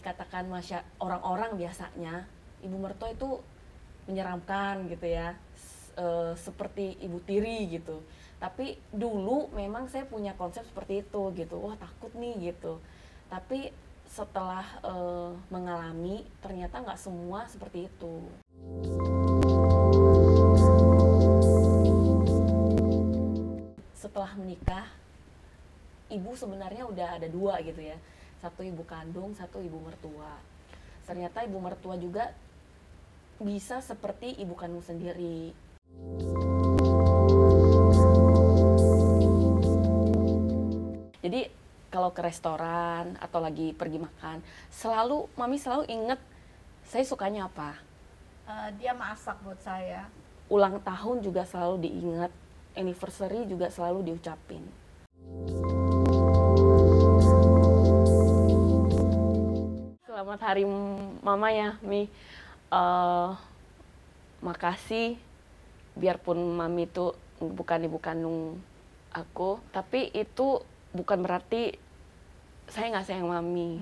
pandangan masya orang-orang biasanya ibu mertua itu menyeramkan gitu ya eh, seperti ibu tiri gitu. Tapi dulu memang saya punya konsep seperti itu gitu. Wah takut nih gitu. Tapi setelah eh, mengalami ternyata nggak semua seperti itu. Setelah menikah ibu sebenarnya udah ada dua gitu ya satu ibu kandung satu ibu mertua. Ternyata ibu mertua juga bisa seperti ibu kandung sendiri. Jadi kalau ke restoran atau lagi pergi makan selalu mami selalu inget saya sukanya apa? Eh, dia masak buat saya. ulang tahun juga selalu diingat anniversary juga selalu diucapin selamat hari mama ya mi. Eh, makasih. Biarpun mami itu bukan ibu kandung aku tapi itu bukan berarti saya nggak sayang mami